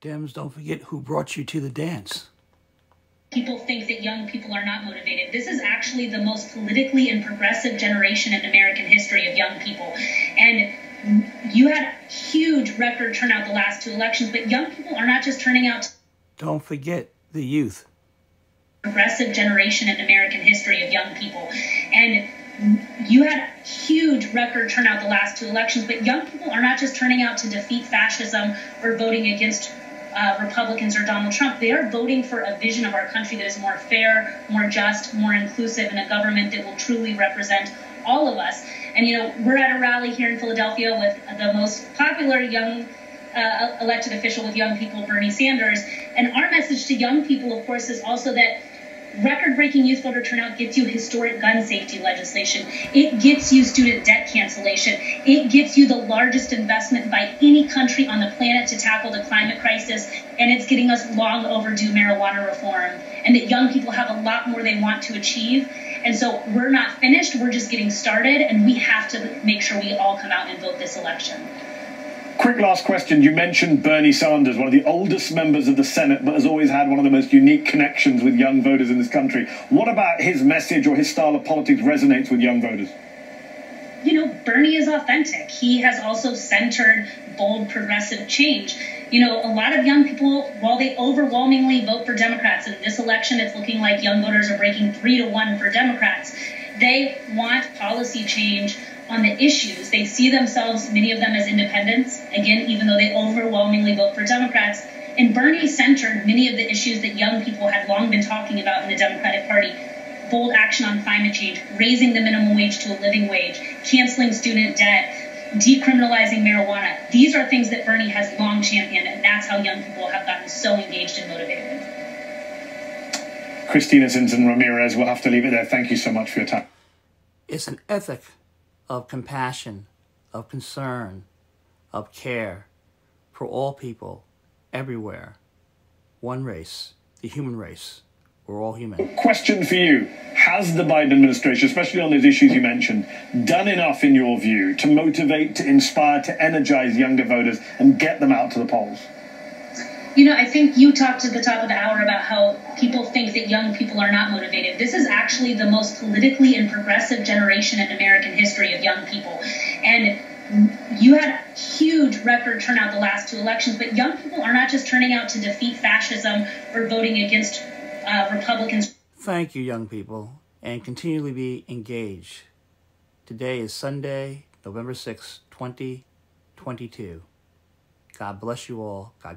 Dems, don't forget who brought you to the dance. People think that young people are not motivated. This is actually the most politically and progressive generation in American history of young people. And you had huge record turnout the last two elections, but young people are not just turning out. Don't forget the youth. Progressive generation in American history of young people. And you had huge record turnout the last two elections, but young people are not just turning out to defeat fascism or voting against uh, Republicans or Donald Trump. They are voting for a vision of our country that is more fair, more just, more inclusive, and a government that will truly represent all of us. And, you know, we're at a rally here in Philadelphia with the most popular young uh, elected official with young people, Bernie Sanders. And our message to young people, of course, is also that record breaking youth voter turnout gets you historic gun safety legislation. It gets you student debt cancellation. It gets you the largest investment by any country on the planet to tackle the climate crisis. And it's getting us long overdue marijuana reform. And that young people have a lot more they want to achieve. And so we're not finished, we're just getting started. And we have to make sure we all come out and vote this election. Quick last question. You mentioned Bernie Sanders, one of the oldest members of the Senate, but has always had one of the most unique connections with young voters in this country. What about his message or his style of politics resonates with young voters? You know, Bernie is authentic. He has also centered bold progressive change. You know, a lot of young people, while they overwhelmingly vote for Democrats, in this election it's looking like young voters are breaking three to one for Democrats, they want policy change on the issues. They see themselves, many of them, as independents, again, even though they overwhelmingly vote for Democrats. And Bernie centered many of the issues that young people had long been talking about in the Democratic Party bold action on climate change, raising the minimum wage to a living wage, canceling student debt, decriminalizing marijuana. These are things that Bernie has long championed, and that's how young people have gotten so engaged and motivated. Cristina Tzintzún Ramirez, we'll have to leave it there. Thank you so much for your time. It's an ethic of compassion, of concern, of care for all people everywhere. One race, the human race. We're all human. Question for you. Has the Biden administration, especially on those issues you mentioned, done enough, in your view, to motivate, to inspire, to energize younger voters and get them out to the polls? You know, I think you talked at the top of the hour about how people think that young people are not motivated. This is actually the most politically and progressive generation in American history of young people. And you had huge record turnout the last two elections, but young people are not just turning out to defeat fascism or voting against uh, Republicans. Thank you, young people, and continually be engaged. Today is Sunday, November 6, 2022. God bless you all. God